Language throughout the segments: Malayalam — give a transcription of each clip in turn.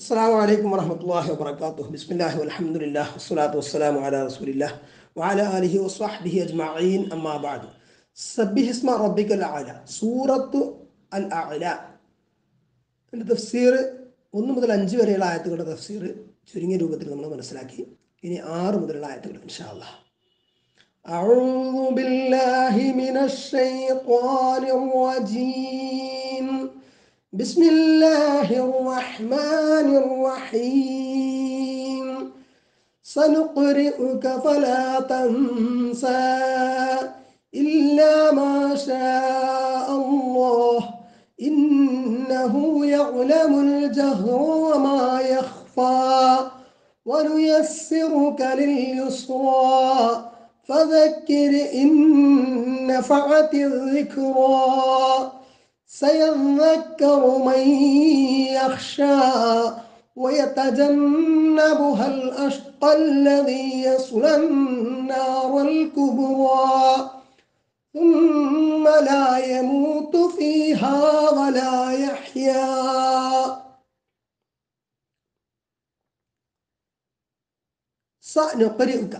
السلام عليكم ورحمة الله وبركاته بسم الله والحمد لله والصلاة والسلام على رسول الله وعلى آله وصحبه أجمعين أما بعد سبح اسم ربك الأعلى سورة الأعلى ഇതിൻ്റെ തഫ്സീർ ഒന്ന് മുതൽ അഞ്ച് വരെയുള്ള ആയത്തുകളുടെ തഫ്സീർ ചുരുങ്ങിയ രൂപത്തിൽ നമ്മൾ മനസ്സിലാക്കി ഇനി ആറ് മുതലുള്ള ആയത്തുകൾ ഇൻഷാല്ല أعوذ بالله من الشيطان الرجيم بسم الله الرحمن الرحيم. سنقرئك فلا تنسى إلا ما شاء الله. إنه يعلم الجهر وما يخفى. ونيسرك لليسرى. فذكر إن نفعت الذكرى. سيذكر من يخشى ويتجنبها الأشقى الذي يصلى النار الكبرى ثم لا يموت فيها ولا يحيا സ നൊക്കരിക്ക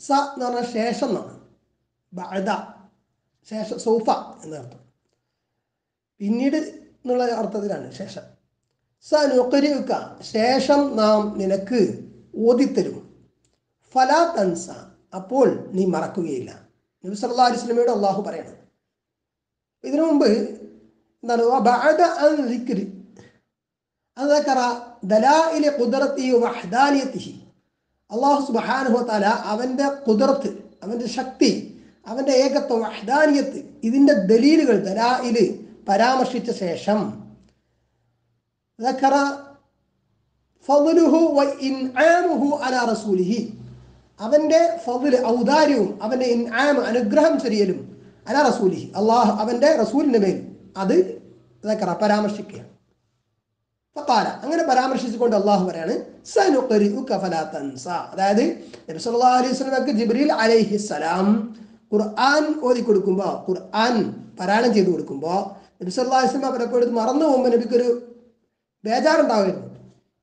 സ എന്ന് പറഞ്ഞാൽ ശേഷം എന്നാണ് ബഅദ ശേഷം സൗഫ എന്നർത്ഥം പിന്നീട് എന്നുള്ള അർത്ഥത്തിലാണ് ശേഷം. സ നൊക്കരിയുക്ക ശേഷം നാം നിനക്ക് ഓതിത്തരും. ഫലാ തൻസ അപ്പോൾ നീ മറക്കുകയില്ല. നബി സല്ലാ അലിസ്ലമിയോട് അള്ളാഹു പറയണം. ഇതിനു മുമ്പ് എന്താണ്? അതൊക്കെ അള്ളാഹു സുബാനുഹത്താല അവന്റെ കുതിർത്ത് അവന്റെ ശക്തി അവന്റെ ഏകത്വം അഹ്ദാനിയത്ത് ഇതിന്റെ ദലീലുകൾ ദലായിൽ പരാമർശിച്ച ശേഷം അവന്റെ ഫതിൽ ഔദാര്യവും അവന്റെ ഇൻആം അനുഗ്രഹം ചെറിയലും അല റസൂലിഹി. അള്ളാഹു അവന്റെ റസൂലിന്റെ മേൽ അത് ദക്കറ പരാമർശിക്കുകയാണ്. അങ്ങനെ പരാമർശിച്ചുകൊണ്ട് അള്ളാഹു പറയാണ് അതായത് നബി അലൈഹി വസല്ലമക്ക് ജിബ്രീൽ ഖുർആൻ ഓതി കൊടുക്കുമ്പോൾ ഖുർആൻ പാരായണം ചെയ്തു കൊടുക്കുമ്പോൾ നബി സല്ലല്ലാഹു അലൈഹി വസല്ലം പലപ്പോഴും മറന്നു പോകുമ്പോൾ നബിക്കൊരു ബേജാറുണ്ടാവുമായിരുന്നു.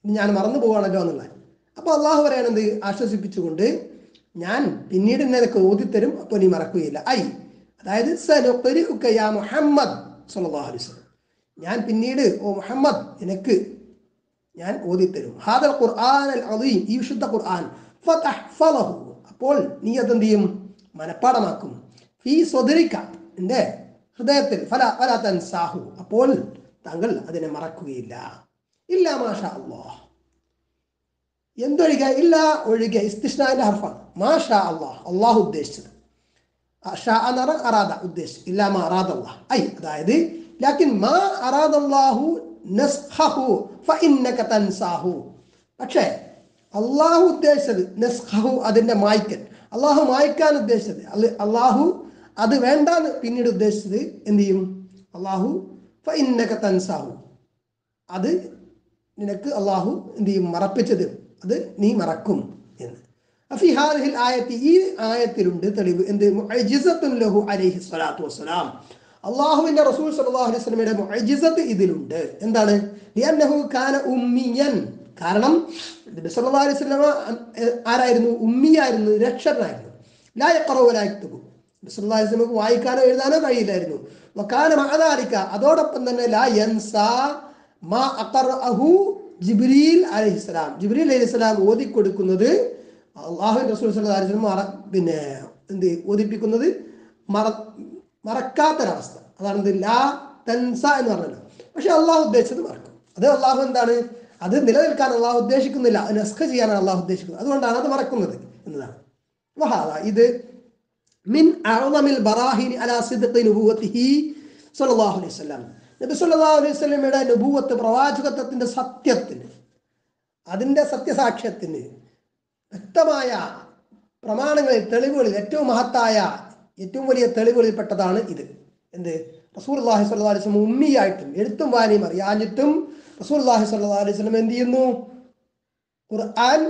ഞാൻ മറന്നു പോവാണല്ലോ എന്നുള്ളത് അപ്പോൾ അള്ളാഹു പറയണത് ആശ്വസിപ്പിച്ചുകൊണ്ട് ഞാൻ പിന്നീട് നിനക്ക് ഓതിത്തരും അപ്പോൾ നീ മറക്കുകയില്ല. ഐ അതായത് മുഹമ്മദ് അലൈഹി വസല്ലം. ഞാൻ പിന്നീട് ഓ മുഹമ്മദ് നിനക്ക് ഞാൻ ഓതിത്തരും. ഹാദൽ ഖുർആൻ ഈ വിശുദ്ധ ഖുർആൻ. അപ്പോൾ നീ അതെന്ത് ചെയ്യും? മനഃപ്പാടമാക്കും. ഫീ സ്വദരിക്ക എന്റെ ഹൃദയത്തിൽ ഫല ഫല തൻസാഹു. അപ്പോൾ താങ്കൾ അതിനെ മറക്കുകയില്ല. ഇല്ല മാഷ അള്ളാഹ് എന്തൊഴികെ? ഇല്ല ഒഴികെ ഇസ്തിഷ്ണാന്റെ ഹർഫാണ്. മാഷാ അള്ളാഹ് അള്ളാഹു ഉദ്ദേശിച്ചത്. ഷാ എന്ന് പറഞ്ഞാൽ അറാദ ഉദ്ദേശിച്ചത്. ഇല്ല മാ അറാദ അള്ളാഹ് ഐ അതായത് ലാക്കിൻ മാ അറാദ അള്ളാഹു നസ്ഖഹു ഫഇന്നക തൻസാഹു. പക്ഷേ അള്ളാഹു ഉദ്ദേശിച്ചത് നസ്ഖഹു അതിന്റെ മായ്ക്കൽ. അള്ളാഹു മായ്ക്കാൻ ഉദ്ദേശിച്ചത്. അള്ളാഹു അത് വേണ്ടാന്ന് പിന്നീട് ഉദ്ദേശിച്ചത് എന്ത് ചെയ്യും? അള്ളാഹു ഫഇന്നക തൻസാഹു. അത് നിനക്ക് അള്ളാഹു എന്ത് ചെയ്യും? മറപ്പിച്ചത്. അത് നീ മറക്കും എന്ന്. അഫിഹാദിൽ ആയത്തി ഈ ആയത്തിലുണ്ട് തെളിവ്. എന്ത്? ലഹു അലൈഹി സ്വലാത്തു വസ്സലാം. അള്ളാഹുവിന്റെ റസൂൽ സല്ലല്ലാഹു അലൈഹി ഇതിലുണ്ട്. എന്താണ്? കാന ഉമ്മിയൻ. കാരണം അലൈഹി ആരായിരുന്നു? ഉമ്മിയായിരുന്നു രക്ഷകനായിരുന്നു. ലാ യഖറഉ സല്ലല്ലാഹു വായിക്കാനോ എഴുതാനോ കഴിയില്ലായിരുന്നു. വകാന മഅദാലിക അതോടൊപ്പം തന്നെ ലാ യൻസ മാ അഖറഅഹു ജിബ്രീൽ അലൈഹിസ്സലാം ജിബ്രീൽ അലൈഹിസ്സലാം ഓതി കൊടുക്കുന്നത് അള്ളാഹുവിന്റെ റസൂൽ അലൈഹി പിന്നെ എന്ത് ഓതിപ്പിക്കുന്നത്? മറ മറക്കാത്തൊരവസ്ഥ. അതാണ് എന്ത്? ലാ തൻസ എന്ന് പറഞ്ഞല്ലോ പക്ഷെ അള്ളാഹു ഉദ്ദേശിച്ചത് മറക്കും. അത് അള്ളാഹു എന്താണ്? അത് നിലനിൽക്കാൻ അള്ളാഹു ഉദ്ദേശിക്കുന്നില്ല. നസ്ക ചെയ്യാനാണ് അള്ളാഹു ഉദ്ദേശിക്കുന്നത്. അതുകൊണ്ടാണ് അത് മറക്കുന്നത് എന്നതാണ്. വഹാദ. ഇത് മിൻ അഅ്ളമിൽ ബറാഹിനി അലാ സിദ്ഖി നുബുവത്തിഹി സല്ലല്ലാഹു അലൈഹി വസല്ലം. നബി സല്ലല്ലാഹു അലൈഹി വസല്ലമയുടെ നുബുവത്ത് പ്രവാചകത്വത്തിന്റെ സത്യത്തിന് അതിന്റെ സത്യസാക്ഷ്യത്തിന് വ്യക്തമായ പ്രമാണങ്ങളിൽ തെളിവുകളിൽ ഏറ്റവും മഹത്തായ ഏറ്റവും വലിയ തെളിവുകളിൽപ്പെട്ടതാണ് ഇത്. എന്ത്? റസൂർ അള്ളാഹി സ്വല്ലാ അലൈഹി സ്വലം ഉമ്മിയായിട്ടും എഴുത്തും വാനിയും അറിയാഞ്ഞിട്ടും റസൂർ അള്ളാഹി സ്വല്ലാ അലൈഹി സ്വലം എന്ത് ചെയ്യുന്നു? ഖുർആൻ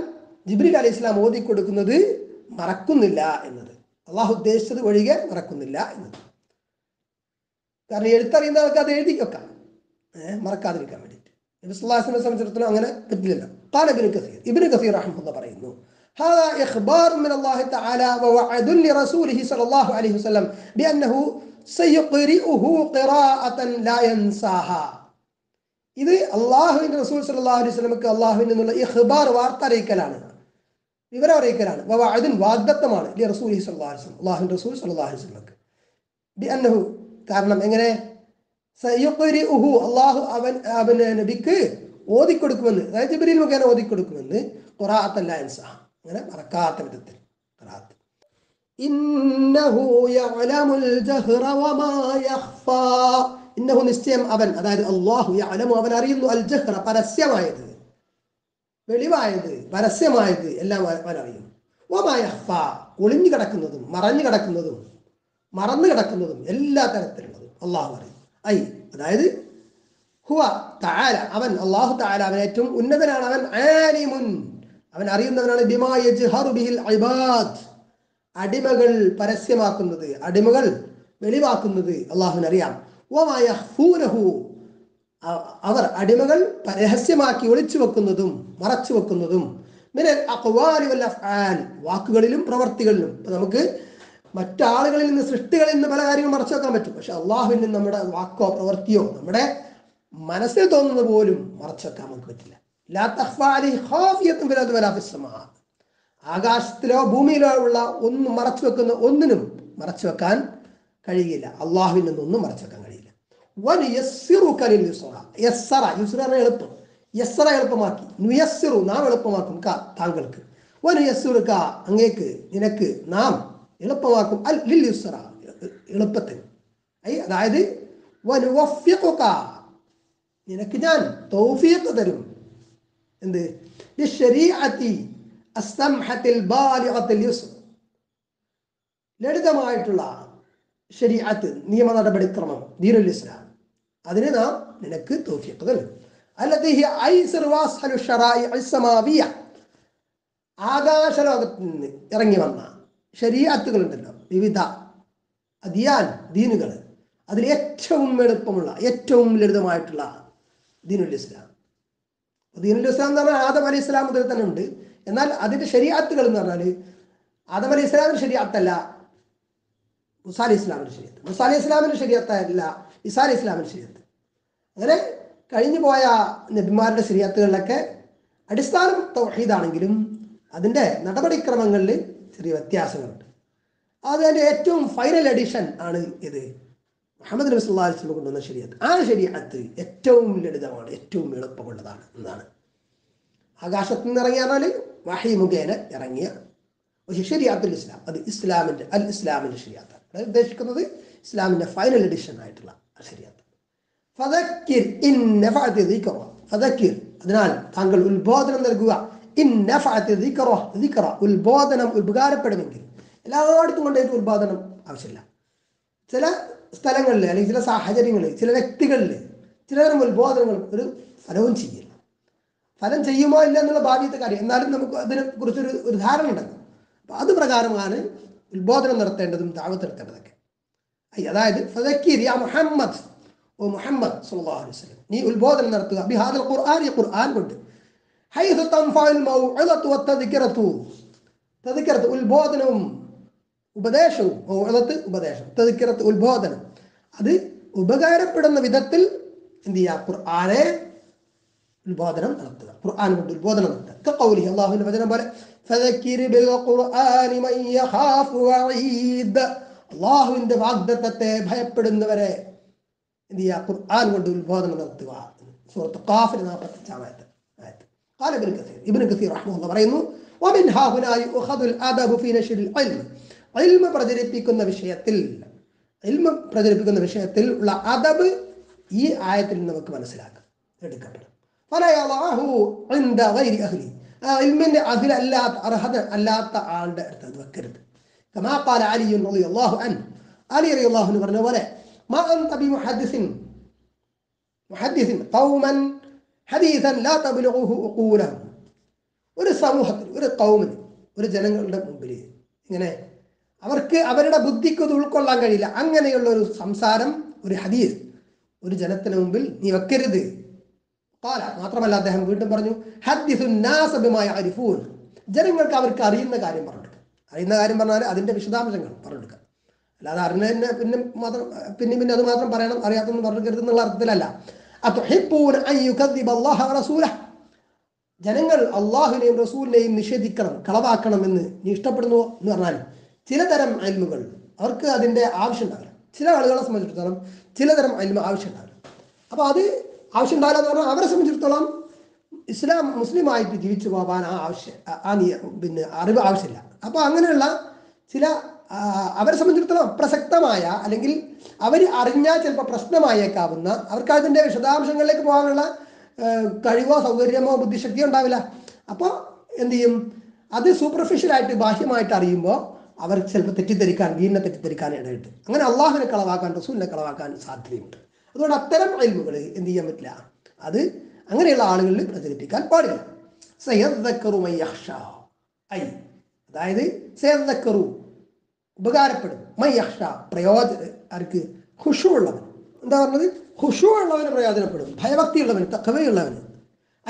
ജിബ്രീൽ അലൈഹി സ്വലാം ഓതി കൊടുക്കുന്നത് മറക്കുന്നില്ല എന്നത്. അള്ളാഹു ഉദ്ദേശിച്ചത് ഒഴികെ മറക്കുന്നില്ല എന്നത് കാരണം എഴുത്തറിയുന്ന ആൾക്ക് അത് എഴുതി വെക്കാം ഏഹ് മറക്കാതിരിക്കാൻ വേണ്ടിയിട്ട് നബി സ്വല്ലാസിനെ സംബന്ധിച്ചിടത്തോളം അങ്ങനെ പറ്റില്ലല്ലോ قال ابن كثير ابن كثير رحمه الله പറയുന്നു هذا إخبار من الله تعالى ووعد لرسوله صلى الله عليه وسلم بأنه سيقرئه قراءة لا ينساها ഇത് അള്ളാഹുവിൻ്റെ റസൂൽ സല്ലല്ലാഹു അലൈഹി വസല്ലമക്ക് അള്ളാഹുവിൽ നിന്നുള്ള ഇഖ്ബാർ വാർത്ത അറിയിക്കലാണ് വിവരം അറിയിക്കലാണ്. അതിന് വാഗ്ദത്തമാണ്. ലി റസൂലി വസല്ലം. അള്ളാഹുവിന്റെ റസൂൽ വസല്ലമക്ക് ബി അന്നഹു കാരണം എങ്ങനെ? സയ്യുഖ്രിഉഹു അള്ളാഹു അവൻ അവൻ നബിക്ക് ഓതിക്കൊടുക്കുമെന്ന്. അതായത് ജിബ്രീൽ മുഖേന ഓതിക്കൊടുക്കുമെന്ന് ഖുറാഅത്തല്ല ഇൻസാ അങ്ങനെ മറക്കാത്ത വിധത്തിൽ. ഖുറാത്ത് ഇന്നഹു നിശ്ചയം അവൻ അതായത് അള്ളാഹു അവൻ അറിയുന്നു അൽ ജഹ്റ പരസ്യമായത്. വെളിവായത് പരസ്യമായത് എല്ലാം അവൻ അറിയുന്നു വമാ യഖ്ഫ ഒളിഞ്ഞു കിടക്കുന്നതും മറഞ്ഞു കിടക്കുന്നതും മറന്നു കിടക്കുന്നതും എല്ലാ തരത്തിലുള്ളതും അള്ളാഹു അറിയും. ഐ അതായത് ഹുവ താര അവൻ അള്ളാഹു താര അവൻ ഏറ്റവും ഉന്നതനാണ്. അവൻ ആലിമുൻ. അവൻ അറിയുന്നവനാണ് അടിമകൾ പരസ്യമാക്കുന്നത് അടിമകൾ വെളിവാക്കുന്നത് അള്ളാഹുവിനറിയാം. അറിയാം അ- അവർ അടിമകൾ രഹസ്യമാക്കി ഒളിച്ചു വെക്കുന്നതും മറച്ചു വെക്കുന്നതും. മിനൽ അഖ്വാലി വൽ അഫ്ആൽ വാക്കുകളിലും പ്രവർത്തികളിലും. ഇപ്പൊ നമുക്ക് മറ്റാളുകളിൽ നിന്ന് സൃഷ്ടികളിൽ നിന്ന് പല കാര്യങ്ങളും മറച്ചു വെക്കാൻ പറ്റും. പക്ഷെ അള്ളാഹുവിൽ നിന്ന് നമ്മുടെ വാക്കോ പ്രവൃത്തിയോ നമ്മുടെ മനസ്സിൽ തോന്നുന്നത് പോലും മറച്ചു വെക്കാൻ നമുക്ക് പറ്റില്ല. ആകാശത്തിലോ ഭൂമിയിലോ ഉള്ള ഒന്നും മറച്ചു വെക്കുന്ന ഒന്നിനും മറച്ചു വെക്കാൻ കഴിയില്ല അള്ളാഹുവിൽ നിന്നൊന്നും മറച്ചു വെക്കാൻ കഴിയില്ല. യസ്സറ യുസ്റ എളുപ്പം. യസ്സറ എളുപ്പമാക്കി. നുയസ്സിറു നാം എളുപ്പമാക്കും കാ താങ്കൾക്ക്. അങ്ങേക്ക് നിനക്ക് നാം എളുപ്പമാക്കും. അൽ ലിൽ യുസറ എളുപ്പത്തിന് അതായത് നിനക്ക് ഞാൻ തൗഫീഖ് തരും. എന്ത്? ലളിതമായിട്ടുള്ള ശരീഅത്ത് നിയമ നടപടിക്രമം ദീനുൽ ഇസ്ലാം. അതിന് നാം നിനക്ക് തൗഫീഖ് നൽകും. അസ്സമാവിയ ആകാശലോകത്ത് നിന്ന് ഇറങ്ങി വന്ന ശരീഅത്തുകൾ ഉണ്ടല്ലോ വിവിധ അദിയാൻ ദീനുകൾ. അതിൽ ഏറ്റവും എളുപ്പമുള്ള ഏറ്റവും ലളിതമായിട്ടുള്ള ദീനുൽ ഇസ്ലാം. ദീനുൽ ഇസ്ലാം എന്ന് പറഞ്ഞാൽ ആദം അലി ഇസ്ലാം മുതൽ തന്നെ ഉണ്ട്. എന്നാൽ അതിന്റെ ശരിയാത്തുകൾ എന്ന് പറഞ്ഞാൽ ആദം അലി ഇസ്ലാമിന്റെ ശരിയാത്തല്ല മുസാ അലി ഇസ്ലാമിന്റെ ശരിയത്ത് മുസാ അലി ഇസ്ലാമിന്റെ ശരിയത്തല്ല ഇസാ അലി ഇസ്ലാമിന്റെ ശരിയത്ത് അങ്ങനെ കഴിഞ്ഞു പോയ നബിമാരുടെ ശരീരത്തുകളിലൊക്കെ അടിസ്ഥാനം തൗഹീദാണെങ്കിലും അതിന്റെ നടപടിക്രമങ്ങളിൽ ചെറിയ വ്യത്യാസങ്ങളുണ്ട്. അതിന്റെ ഏറ്റവും ഫൈനൽ എഡിഷൻ ആണ് ഇത്. മുഹമ്മദ് നബി വസല്ലം കൊണ്ടുവന്ന ശരിയത്ത് ആ ശരിയത്ത് ഏറ്റവും ലളിതമാണ് ഏറ്റവും എളുപ്പമുള്ളതാണ് എന്നാണ്. ആകാശത്ത് നിന്ന് ഇറങ്ങിയ പറഞ്ഞാൽ വഹി മുഖേന ഇറങ്ങിയ ശരിയാത്തുൽ ഇസ്ലാം. അത് ഇസ്ലാമിന്റെ അൽ ഇസ്ലാമിന്റെ ശരിയാത്താണ് അതായത് ഉദ്ദേശിക്കുന്നത് ഇസ്ലാമിന്റെ ഫൈനൽ എഡിഷൻ ആയിട്ടുള്ള ആ ഫതക്കിർ ഇൻ ദിക്റ. അതിനാൽ താങ്കൾ ഉത്ബോധനം നൽകുക. ഇൻ ഉത്ബോധനം ഉപകാരപ്പെടുമെങ്കിൽ. എല്ലായിടത്തും കൊണ്ടുപോയിട്ട് ഉത്ബോധനം ആവശ്യമില്ല. ചില സ്ഥലങ്ങളിൽ അല്ലെങ്കിൽ ചില സാഹചര്യങ്ങളിൽ ചില വ്യക്തികളിൽ ചിലതരം ഉത്ബോധനങ്ങൾ ഒരു ഫലവും ചെയ്യില്ല. ഫലം ചെയ്യുമോ ഇല്ല എന്നുള്ള ഭാവിയത്തെ കാര്യം. എന്നാലും നമുക്ക് അതിനെ കുറിച്ചൊരു ഒരു ധാരണ ഉണ്ടല്ലോ അപ്പം അത് പ്രകാരമാണ് ഉത്ബോധനം നടത്തേണ്ടതും ദാവത്ത് നിർത്തേണ്ടതൊക്കെ അതായത് ഫതക്കീരി ആ മുഹമ്മദ് ഓ മുഹമ്മദ് സല്ലല്ലാഹു അലൈഹി വസല്ലം നീ ഉത്ബോധനം നടത്തുക ബിഹാദൽ ഖുർആൻ ഈ ഖുർആൻ കൊണ്ട് തദ്കിറത്ത് ഉത്ബോധനവും ഉപദേശവും മൗഇദത്ത് ഉപദേശം തദ്കിറത്ത് ഉത്ബോധനം അത് ഉപകാരപ്പെടുന്ന വിധത്തിൽ എന്ത് ചെയ്യുക ഖുർആനെ ഉത്ബോധനം നടത്തുക. ഖുർആൻ കൊണ്ട് ഉത്ബോധനം നടത്തുക. കൗലി അള്ളാഹുവിന്റെ വചനം പോലെ فذكر بالقرآن من يخاف وعيد അള്ളാഹുവിന്റെ വാഗ്ദത്തത്തെ ഭയപ്പെടുന്നവരെ എന്ത് ചെയ്യുക ഖുർആൻ കൊണ്ട് ഉത്ബോധനം നടത്തുക സൂറത്ത് ഖാഫിൽ നാൽപ്പത്തഞ്ചാമത്തെ ആയത്ത് قال ابن كثير ابن كثير رحمه الله പറയുന്നു ومن ها هنا يؤخذ الادب في نشر العلم علم പ്രചരിപ്പിക്കുന്ന വിഷയത്തിൽ ഇൽമ പ്രചരിപ്പിക്കുന്ന വിഷയത്തിൽ ഉള്ള അദബ് ഈ ആയത്തിൽ നിന്ന് നമുക്ക് മനസ്സിലാക്കാം എടുക്കപ്പെടും ഇൽമിന്റെ അതിലല്ലാത്ത അർഹത അല്ലാത്ത ആളുടെ അടുത്ത് അത് വെക്കരുത്. കമാപ്പാൽ അലിയു അള്ളാഹു അൻ അലി അലി അള്ളാഹു പറഞ്ഞ പോലെ ബി മുഹദ്ദിസിൻ മുഹദ്ദിസിൻ ലാ തബ്ലുഹു ഒരു സമൂഹത്തിൽ ഒരു കൗമിന് ഒരു ജനങ്ങളുടെ മുമ്പിൽ ഇങ്ങനെ അവർക്ക് അവരുടെ ബുദ്ധിക്ക് അത് ഉൾക്കൊള്ളാൻ കഴിയില്ല. അങ്ങനെയുള്ള ഒരു സംസാരം ഒരു ഹദീസ് ഒരു ജനത്തിന് മുമ്പിൽ നീ വെക്കരുത്. കാല മാത്രമല്ല അദ്ദേഹം വീണ്ടും പറഞ്ഞു ഹദ്ദിസു നാസ ബിമാ യഅരിഫൂൻ. ജനങ്ങൾക്ക് അവർക്ക് അറിയുന്ന കാര്യം പറഞ്ഞു കൊടുക്കുക അറിയുന്ന കാര്യം പറഞ്ഞാൽ അതിന്റെ വിശദാംശങ്ങൾ പറഞ്ഞു കൊടുക്കുക അല്ലാതെ അറിഞ്ഞതിന് പിന്നെ മാത്രം പിന്നെ പിന്നെ അത് മാത്രം പറയണം അറിയാത്തെന്ന് പറഞ്ഞെടുക്കരുത് എന്നുള്ള അർത്ഥത്തിലല്ല. ജനങ്ങൾ അള്ളാഹുവിനെയും റസൂലിനെയും നിഷേധിക്കണം കളവാക്കണം എന്ന് നീ ഇഷ്ടപ്പെടുന്നു എന്ന് പറഞ്ഞാൽ ചിലതരം അൽമുകൾ അവർക്ക് അതിന്റെ ആവശ്യം ഉണ്ടാവില്ല ചില ആളുകളെ സംബന്ധിച്ചിടത്തോളം ചിലതരം അൽമ ആവശ്യം ഉണ്ടാവില്ല അപ്പോൾ അത് ആവശ്യം ഉണ്ടാവില്ല എന്ന് പറഞ്ഞാൽ അവരെ സംബന്ധിച്ചിടത്തോളം ഇസ്ലാം മുസ്ലിമായിട്ട് ജീവിച്ചു പോകാൻ ആ ആവശ്യം ആ- നിയ പിന്നെ അറിവ് ആവശ്യമില്ല. അപ്പോൾ അങ്ങനെയുള്ള ചില അവരെ സംബന്ധിച്ചിടത്തോളം പ്രസക്തമായ അല്ലെങ്കിൽ അവർ അറിഞ്ഞാൽ ചിലപ്പോൾ പ്രശ്നമായേക്കാവുന്ന അവർക്ക് അതിന്റെ വിശദാംശങ്ങളിലേക്ക് പോകാനുള്ള കഴിവോ സൗകര്യമോ ബുദ്ധിശക്തിയോ ഉണ്ടാവില്ല. അപ്പോൾ എന്ത് ചെയ്യും? അത് സൂപ്പർഫിഷ്യലായിട്ട് ബാഹ്യമായിട്ട് അറിയുമ്പോൾ അവർ ചിലപ്പോൾ തെറ്റിദ്ധരിക്കാൻ ദീനിനെ തെറ്റിദ്ധരിക്കാൻ ഇടയിട്ട് അങ്ങനെ അള്ളാഹുവിനെ കളവാക്കാൻ റസൂലിനെ കളവാക്കാൻ സാധ്യതയുണ്ട്. അതുകൊണ്ട് അത്തരം അയൽവുകൾ എന്ത് ചെയ്യാൻ പറ്റില്ല? അത് അങ്ങനെയുള്ള ആളുകളിൽ പ്രചരിപ്പിക്കാൻ പാടില്ല. അതായത് ഉപകാരപ്പെടും. മയ്യഷ പ്രയോജന ആർക്ക്? ഹുഷു ഉള്ളവൻ എന്താ പറഞ്ഞത്? ഹുഷു ഉള്ളവന് പ്രയോജനപ്പെടും. ഭയഭക്തി ഉള്ളവന് തക്കവയുള്ളവന്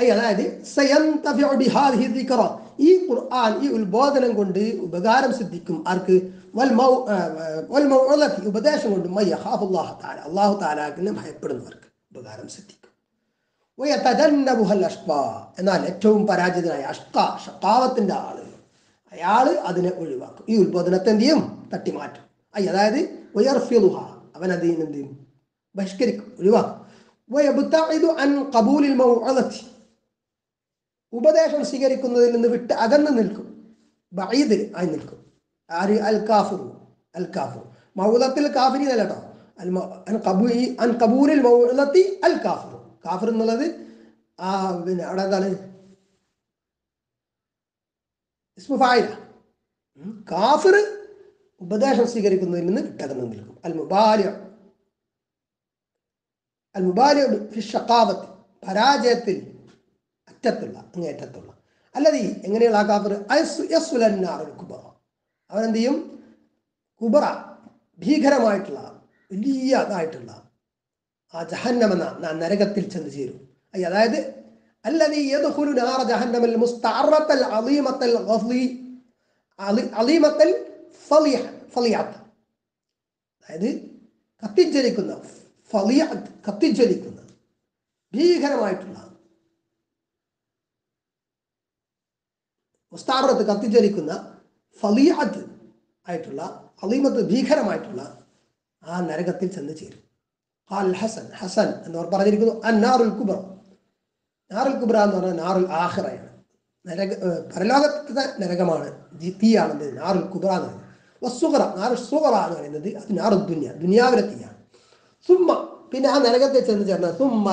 ഐ അതായത്. ഈ ഖുർആൻ ഈ ഉത്ബോധനം കൊണ്ട് ഉപകാരം സിദ്ധിക്കും. ആർക്ക്? ഉപദേശം കൊണ്ട് അള്ളാഹു തആലാക്കിനെ ഭയപ്പെടുന്നവർക്ക് ഉപകാരം സിദ്ധിക്കും. എന്നാൽ ഏറ്റവും പരാജിതനായ അഷ്ക ഷക്കാവത്തിന്റെ ആൾ. അയാൾ അതിനെ ഒഴിവാക്കും. ഈ ഉത്ബോധനത്തെ എന്ത് ചെയ്യും? തട്ടിമാറ്റും. അയ്യ അതായത് ഉയർഫിലുഹ അവൻ അതിനെന്ത് ചെയ്യും? ബഹിഷ്കരിക്കും ഒഴിവാക്കും. അൻ. ഉപദേശം സ്വീകരിക്കുന്നതിൽ നിന്ന് വിട്ട് അകന്നു നിൽക്കും. ബൈദ് ആയി നിൽക്കും. ആര്? അൽ കാഫു അൽ കാഫു മൗലത്തിൽ കാഫിരി എന്നല്ല കേട്ടോ. അൻ കബൂ കബൂലിൽ മൗലത്തി അൽ കാഫു കാഫർ എന്നുള്ളത് ആ പിന്നെ അവിടെ എന്താണ്? കാഫിർ ഉപദേശം സ്വീകരിക്കുന്നതിൽ നിന്ന് വിട്ടകന്നു നിൽക്കും. അൽ മുബാലിയ അൽ മുബാലിയ ഷക്കാവത്ത് പരാജയത്തിൽ അറ്റത്തുള്ള അങ്ങേറ്റത്തുള്ള അല്ലത് എങ്ങനെയുള്ള ആ കാഫർ? കുബറ അവൻ എന്ത് ചെയ്യും കുബറ ഭീകരമായിട്ടുള്ള വലിയ ഇതായിട്ടുള്ള ആ ജഹന്നം എന്ന നരകത്തിൽ ചെന്ന് ചേരും. അതായത് അതായത് കത്തിജ്വലിക്കുന്ന കത്തിജ്വലിക്കുന്ന ഭീകരമായിട്ടുള്ള മുസ്താറത്ത് കത്തിജ്വലിക്കുന്ന ഫലിയാത്ത് ആയിട്ടുള്ള അലീമത്ത് ഭീകരമായിട്ടുള്ള ആ നരകത്തിൽ ചെന്ന് ചേരും. ഹാൽ ഹസൻ ഹസൻ എന്നവർ പറഞ്ഞിരിക്കുന്നു അന്നാറുൽ കുബ്ര നാറുൽ കുബ്ര എന്ന് പറഞ്ഞാൽ നാറുൽ ആഹ്റയാണ് നരക പരലോകത്തെ നരകമാണ്. തീയാണെന്ന് നാറുൽ കുബ്ര എന്ന് പറയുന്നത്. വസ്സുഖറ നാറുൽ സുഹറ എന്ന് പറയുന്നത് അത് നാറുൽ ദുനിയ ദുനിയാവിലെ തീയാണ്. സുമ്മ പിന്നെ ആ നരകത്തെ ചെന്ന് ചേർന്ന സുമ്മ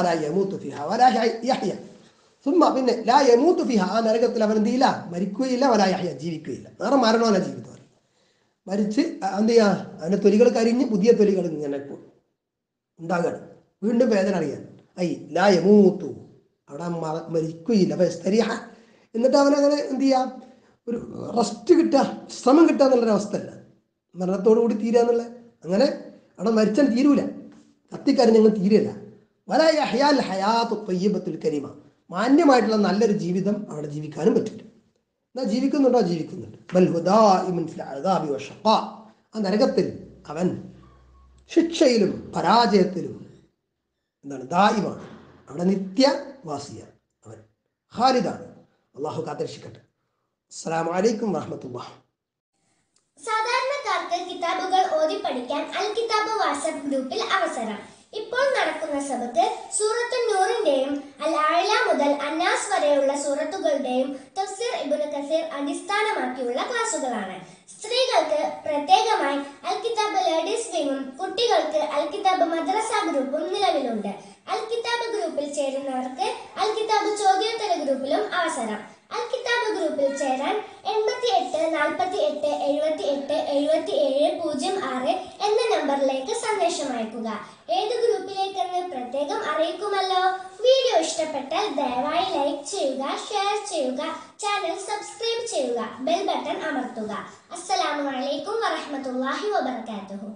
യഹ്യ. സുമ്മ പിന്നെ ലാ യമൂത്തു ഫിഹ ആ നരകത്തിൽ അവൻ എന്ത് ചെയ്യില്ല? മരിക്കുകയില്ല. അവനായ ജീവിക്കുകയില്ല. വേറെ മരണമല്ല ജീവിതം. മരിച്ച് അ- എന്ത് ചെയ്യാ അവന്റെ തൊലികൾ കരിഞ്ഞ് പുതിയ തൊലികൾ ഇങ്ങനെ ഉണ്ടാകണം. വീണ്ടും വേദന അറിയാൻ. ഐ ലാ യമൂത്തു അവിടെ മരിക്കുകയില്ല. അപ്പൊ സ്തരിഹ എന്നിട്ട് അവനങ്ങനെ എന്ത് ചെയ്യാം ഒരു റെസ്റ്റ് കിട്ടുക. ശ്രമം കിട്ടുക എന്നുള്ളൊരവസ്ഥയല്ല മരണത്തോടു കൂടി തീരുക എന്നുള്ള അങ്ങനെ അവിടെ മരിച്ചാൽ തീരൂല. കത്തിക്കാരൻ ഞങ്ങൾ തീരില്ല വല യഹ്യാൽ ഹയാത്ത് തൊയ്യബത്തുൽ കരീമ. മാന്യമായിട്ടുള്ള നല്ലൊരു ജീവിതം അവിടെ ജീവിക്കാനും പറ്റില്ല. എന്നാൽ ജീവിക്കുന്നുണ്ടോ? ജീവിക്കുന്നുണ്ട്. ആ നരകത്തിൽ അവൻ ശിക്ഷയിലും പരാജയത്തിലും എന്താണ്? ദായിമാണ് അവിടെ നിത്യവാസിയാണ് അവൻ. ഖാലിദാണ്. അള്ളാഹു കാത്തിരക്ഷിക്കട്ടെ. അസ്സലാമു വലൈക്കും വാഹമത്തുള്ള സാധാരണക്കാർക്ക് കിതാബുകൾ ഓതി പഠിക്കാൻ അൽ കിതാബ് വാട്സ്ആപ്പ് ഗ്രൂപ്പിൽ അവസരം. ഇപ്പോൾ നടക്കുന്ന സബത്ത് സൂറത്തു നൂറിന്റെയും അൽ ആഴ മുതൽ അന്നാസ് വരെയുള്ള സൂറത്തുകളുടെയും തഫ്സീർ ഇബ്നു കസീർ അടിസ്ഥാനമാക്കിയുള്ള ക്ലാസുകളാണ്. സ്ത്രീകൾക്ക് പ്രത്യേകമായി അൽ കിതാബ് ലേഡീസ് വിങ്ങും കുട്ടികൾക്ക് അൽ കിതാബ് മദ്രസ ഗ്രൂപ്പും നിലവിലുണ്ട്. അൽ കിതാബ് ഗ്രൂപ്പിൽ ചേരുന്നവർക്ക് അൽ കിതാബ് ചോദ്യോത്തര ഗ്രൂപ്പിലും അവസരം. അൽ ഗ്രൂപ്പിൽ ചേരാൻ എൺപത്തി എട്ട് നാൽപ്പത്തി എട്ട് എഴുപത്തി എട്ട് എഴുപത്തി ഏഴ് പൂജ്യം ആറ് എന്ന നമ്പറിലേക്ക് സന്ദേശം അയക്കുക. ഏത് ഗ്രൂപ്പിലേക്കെന്ന് പ്രത്യേകം അറിയിക്കുമല്ലോ. വീഡിയോ ഇഷ്ടപ്പെട്ടാൽ ദയവായി ലൈക്ക് ചെയ്യുക ഷെയർ ചെയ്യുക ചാനൽ സബ്സ്ക്രൈബ് ചെയ്യുക ബെൽ ബട്ടൺ അമർത്തുക. അസ്സലാമു അലൈക്കും വറഹ്മത്തുള്ളാഹി വബർക്കാത്തുഹു